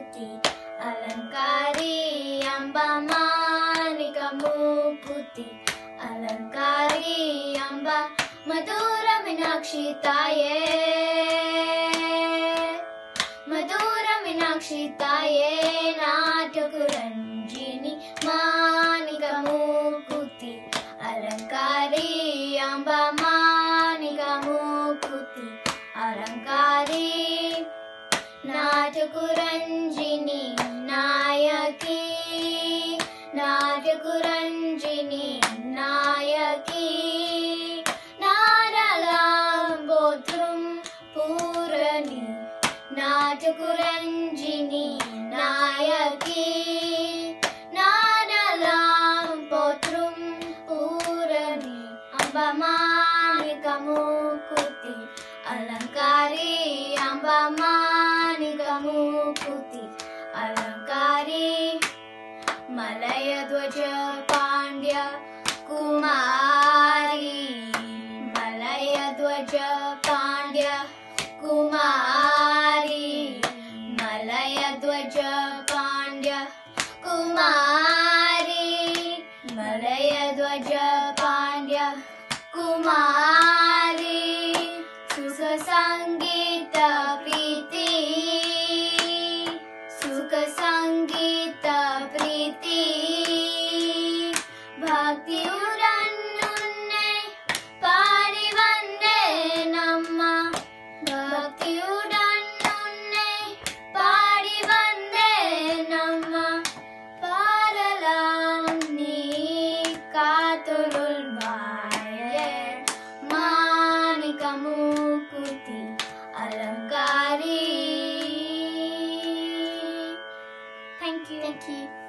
మూకుతి అలంకారి అంబమానిక మూకుతి అలంకారి అంబ మధుర మీనాక్షి తాయే మధుర మీనాక్షి తాయే నాటకు రంజిని మానిక మూకుతి అలంకారి అంబ మానిక మూకుతి అలంకారి నాటకురంజిని నాయకి నాటకురంజిని నాయకి. నారలాంబోద్రం పూరణి నాటకురంజిని నాయకి. నారలాంబోద్రం పూరణి అంబమానికము కురు मलयध्वज पाण्ड्य कुमारी मलयध्वज पाण्ड्य कुमारी मलयध्वज पाण्ड्य कुमारी। मलयध्वज पाण्ड्य पाण्ड्या ಸಂಗೀತ ಪ್ರೀತಿ ಭಕ್ತಿಯುರನ್ನುನ್ನೆ ಪಾಡಿ ಬಂದೆ ನಮ್ಮ ಭಕ್ತಿಯುರನ್ನುನ್ನೆ ಪಾಡಿ ಬಂದೆ ನಮ್ಮ ಪಾರಲಾಂ ನೀ ಕಾತುರುಳ್ ಬಾಯೆ ಮಾನಿಕ ಮೂಕುತಿ き。